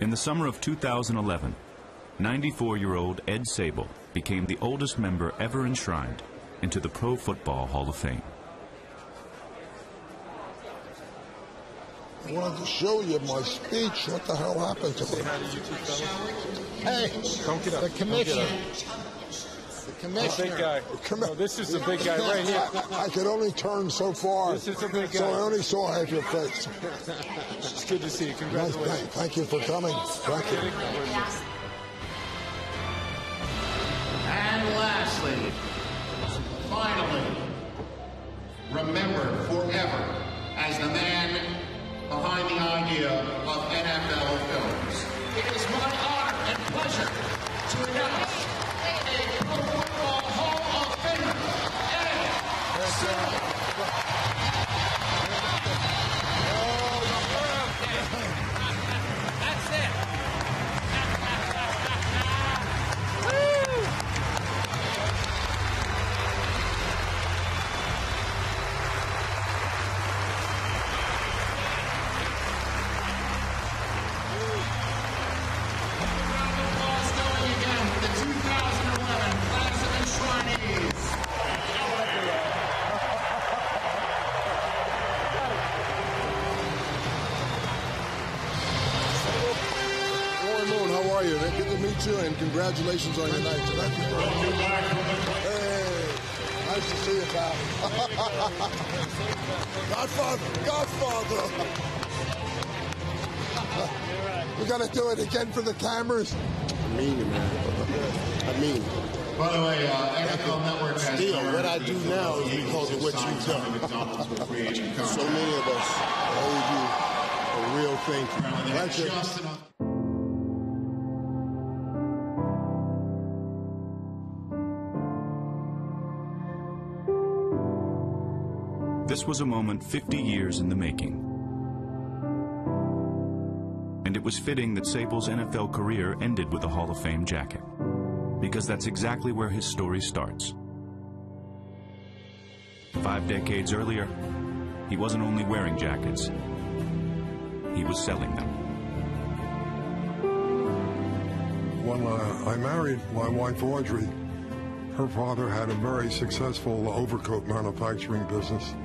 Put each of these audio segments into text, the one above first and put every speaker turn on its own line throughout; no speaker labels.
In the summer of 2011, 94-year-old Ed Sabol became the oldest member ever enshrined into the Pro Football Hall of Fame.
I wanted to show you my speech. What the hell happened to me? Hey,
Don't get up.
the commissioner.
Don't
The
The
commissioner.
big guy.
Commi-
No, this is the big guy right here.
I could only turn so far.
This is the big
So I only saw half your face.
It's good to see you. Congratulations.
thank, thank you for coming. Thank you.
And lastly, finally, remembered forever as the man behind the idea of NFL
Good to meet you, and congratulations on your night tonight. Hey, nice to see you, pal. Godfather, Godfather. we got to do it again for the cameras. I mean man. I mean.
By the way, uh, NFL Network has
Still, what I do now is because of what you've done.
examples with creating
So many of us owe you a real thank you.
This was a moment 50 years in the making. And it was fitting that Sabol's NFL career ended with a Hall of Fame jacket. Because that's exactly where his story starts. Five decades earlier, he wasn't only wearing jackets, he was selling them.
When uh, I married my wife Audrey, her father had a very successful overcoat manufacturing business.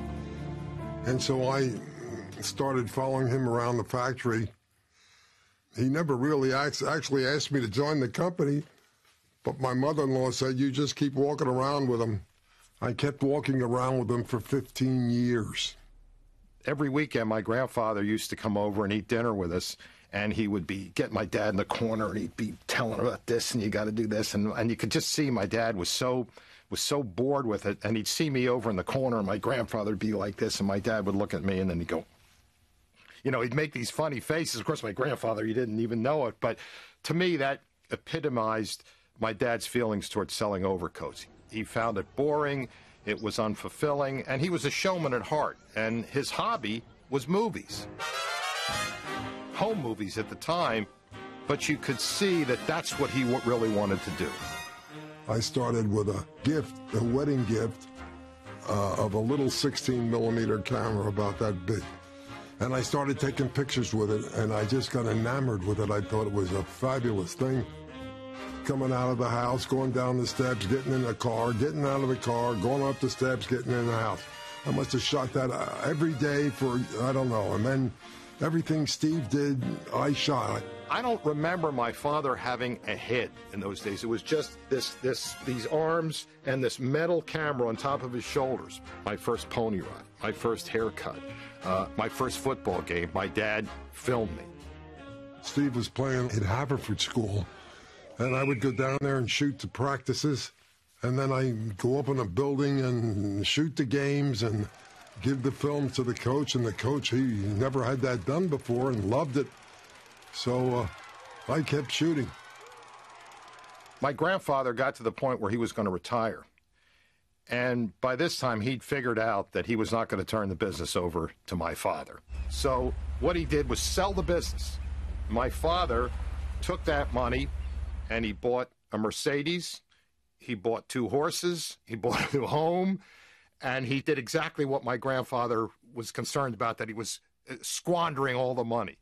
And so I started following him around the factory. He never really actually asked me to join the company, but my mother in law said, You just keep walking around with him. I kept walking around with him for 15 years.
every weekend my grandfather used to come over and eat dinner with us and he would be get my dad in the corner and he'd be telling about this and you got to do this and and you could just see my dad was so was so bored with it and he'd see me over in the corner and my grandfather would be like this and my dad would look at me and then he'd go you know he'd make these funny faces. Of course my grandfather he didn't even know it but to me that epitomized my dad's feelings towards selling overcoats. He found it boring it was unfulfilling and he was a showman at heart and his hobby was movies. Home movies at the time but you could see that that's what he really wanted to do
I started with a gift, a wedding gift uh, of a little 16 millimeter camera about that big. And I started taking pictures with it, and I just got enamored with it. I thought it was a fabulous thing. Coming out of the house, going down the steps, getting in the car, getting out of the car, going up the steps, getting in the house. I must have shot that uh, every day for, I don't know. And then everything Steve did, I shot.
I don't remember my father having a head in those days. It was just this, this, these arms and this metal camera on top of his shoulders. My first pony ride, my first haircut, uh, my first football game. My dad filmed me.
Steve was playing at Haverford School, and I would go down there and shoot the practices, and then I go up in a building and shoot the games and give the film to the coach. And the coach, he never had that done before and loved it, so uh, I kept shooting.
My grandfather got to the point where he was going to retire. And by this time, he'd figured out that he was not going to turn the business over to my father. So what he did was sell the business. My father took that money and he bought a Mercedes, he bought two horses, he bought a new home, and he did exactly what my grandfather was concerned about that he was uh, squandering all the money.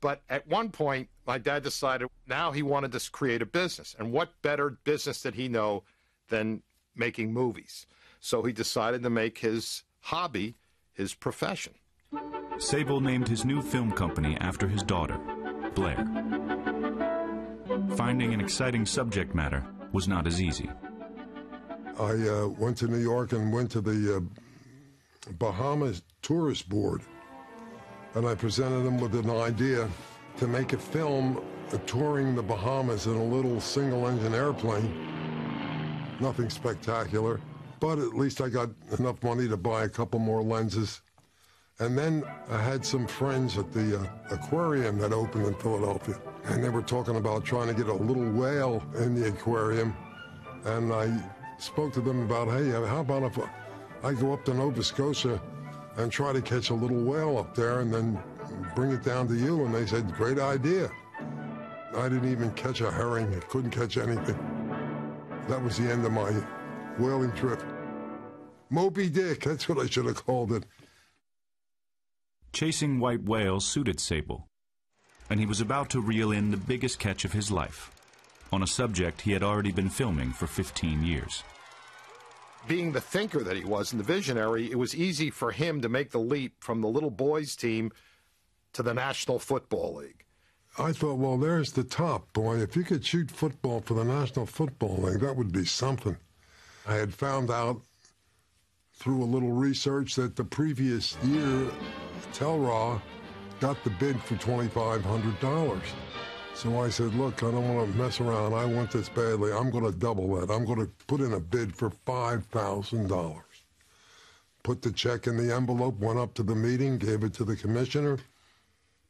But at one point, my dad decided now he wanted to create a business. And what better business did he know than making movies? So he decided to make his hobby his profession.
Sabol named his new film company after his daughter, Blair. Finding an exciting subject matter was not as easy.
I uh, went to New York and went to the uh, Bahamas Tourist Board, and I presented them with an idea to make a film touring the Bahamas in a little single-engine airplane. Nothing spectacular, but at least I got enough money to buy a couple more lenses. And then I had some friends at the uh, aquarium that opened in Philadelphia, and they were talking about trying to get a little whale in the aquarium. And I spoke to them about, hey, how about if I go up to Nova Scotia and try to catch a little whale up there and then bring it down to you? And they said, great idea. I didn't even catch a herring. I couldn't catch anything. That was the end of my whaling trip. Moby Dick, that's what I should have called it.
Chasing white whales suited Sabol, and he was about to reel in the biggest catch of his life on a subject he had already been filming for 15 years.
Being the thinker that he was and the visionary, it was easy for him to make the leap from the little boys team to the National Football League.
I thought, well, there's the top, boy. If you could shoot football for the National Football League, that would be something. I had found out through a little research that the previous year, Telra got the bid for $2,500. So I said, look, I don't want to mess around. I want this badly. I'm going to double that. I'm going to put in a bid for $5,000. Put the check in the envelope, went up to the meeting, gave it to the commissioner.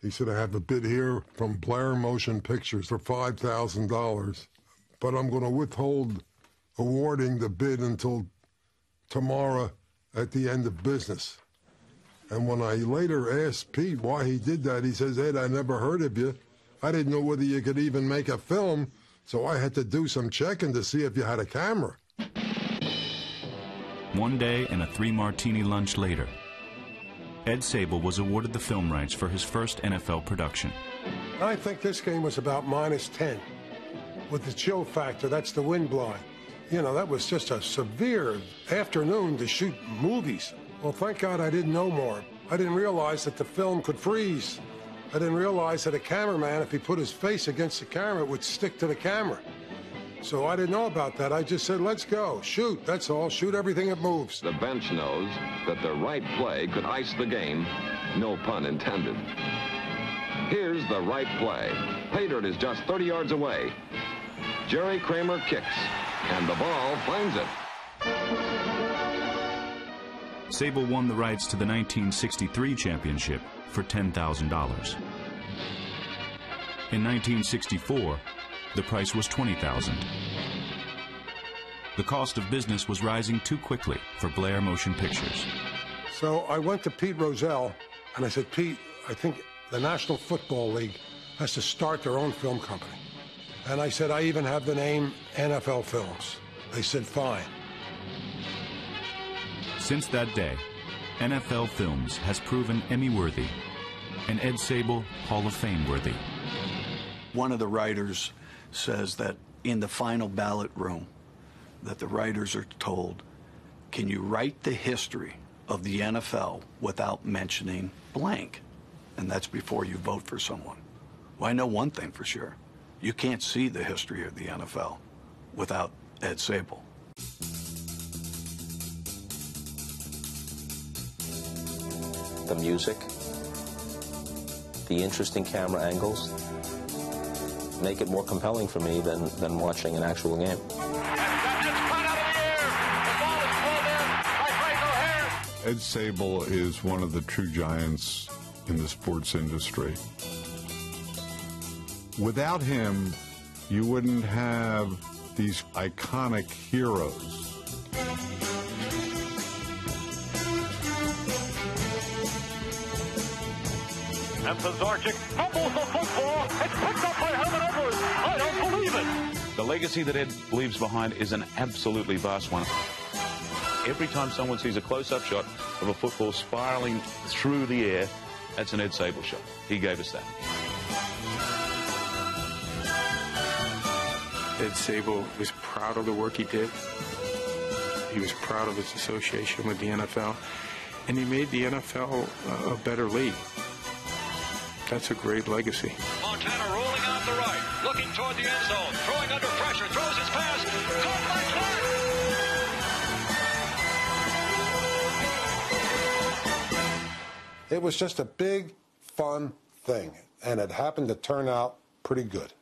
He said, I have a bid here from Blair Motion Pictures for $5,000, but I'm going to withhold awarding the bid until tomorrow at the end of business. And when I later asked Pete why he did that, he says, Ed, I never heard of you. I didn't know whether you could even make a film, so I had to do some checking to see if you had a camera.
One day and a three martini lunch later, Ed Sabol was awarded the film rights for his first NFL production.
I think this game was about minus 10. With the chill factor, that's the wind blowing. You know, that was just a severe afternoon to shoot movies. Well, thank God I didn't know more. I didn't realize that the film could freeze. I didn't realize that a cameraman, if he put his face against the camera, would stick to the camera. So I didn't know about that. I just said, let's go. Shoot. That's all. Shoot everything that moves.
The bench knows that the right play could ice the game, no pun intended. Here's the right play. Paydirt is just 30 yards away. Jerry Kramer kicks, and the ball finds it.
Sabol won the rights to the 1963 championship for $10,000. In 1964, the price was $20,000. The cost of business was rising too quickly for Blair Motion Pictures.
So I went to Pete Rozelle and I said, Pete, I think the National Football League has to start their own film company. And I said, I even have the name NFL Films. They said, fine.
Since that day, NFL Films has proven Emmy worthy and Ed Sabol Hall of Fame worthy.
One of the writers says that in the final ballot room, that the writers are told, can you write the history of the NFL without mentioning blank? And that's before you vote for someone. Well, I know one thing for sure. You can't see the history of the NFL without Ed Sabol.
The music, the interesting camera angles make it more compelling for me than, than watching an actual game.
Ed Sabol is one of the true giants in the sports industry. Without him, you wouldn't have these iconic heroes.
And fumbles the football. It's picked up by Herman Edwards. I don't believe it.
The legacy that Ed leaves behind is an absolutely vast one. Every time someone sees a close-up shot of a football spiraling through the air, that's an Ed Sabol shot. He gave us that.
Ed Sabol was proud of the work he did. He was proud of his association with the NFL, and he made the NFL a better league. That's a great legacy.
Montana rolling out the right, looking toward the end zone, throwing under pressure, throws his pass, caught by Clark.
It was just a big, fun thing, and it happened to turn out pretty good.